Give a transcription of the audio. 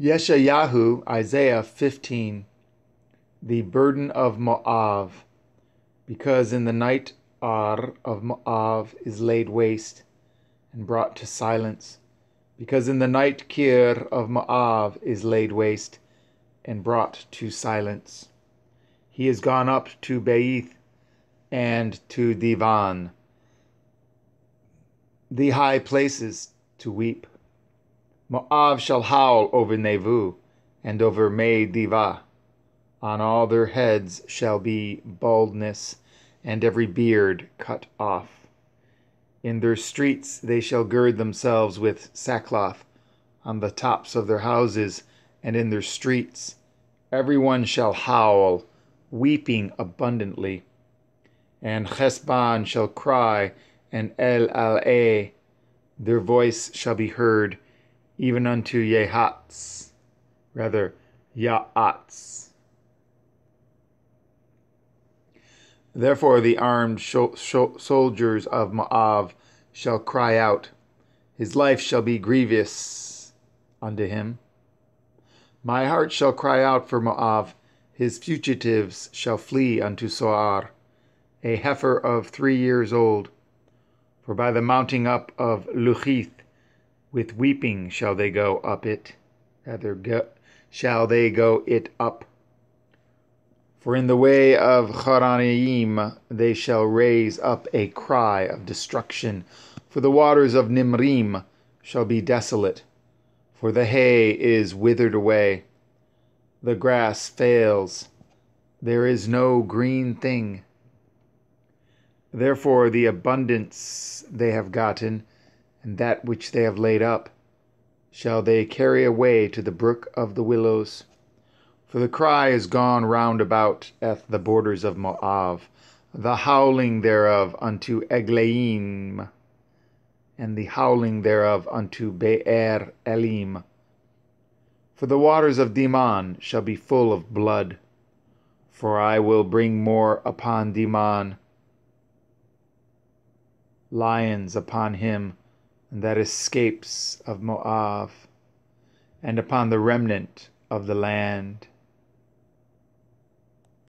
Yeshayahu, Isaiah 15. The burden of Moab, because in the night Ar of Moab is laid waste and brought to silence, because in the night Kir of Moab is laid waste and brought to silence. He is gone up to Beith and to Divan, the high places, to weep. Moab shall howl over Nevu and over Me Diva. On all their heads shall be baldness, and every beard cut off. In their streets they shall gird themselves with sackcloth, on the tops of their houses and in their streets. Every one shall howl, weeping abundantly. And Chesban shall cry, and El Al their voice shall be heard even unto Yehatz, rather Yaatz. Therefore the armed soldiers of Moab shall cry out, his life shall be grievous unto him. My heart shall cry out for Moab, his fugitives shall flee unto Soar, a heifer of three years old. For by the mounting up of Luchith with weeping shall they go up it, rather go, shall they go it up. For in the way of Charanim they shall raise up a cry of destruction. For the waters of Nimrim shall be desolate. For the hay is withered away. The grass fails. There is no green thing. Therefore the abundance they have gotten and that which they have laid up shall they carry away to the brook of the willows. For the cry is gone round about at the borders of Moab, the howling thereof unto Eglaim, and the howling thereof unto Beer Elim. For the waters of Diman shall be full of blood, for I will bring more upon Diman, lions upon him that escapes of Moab, and upon the remnant of the land.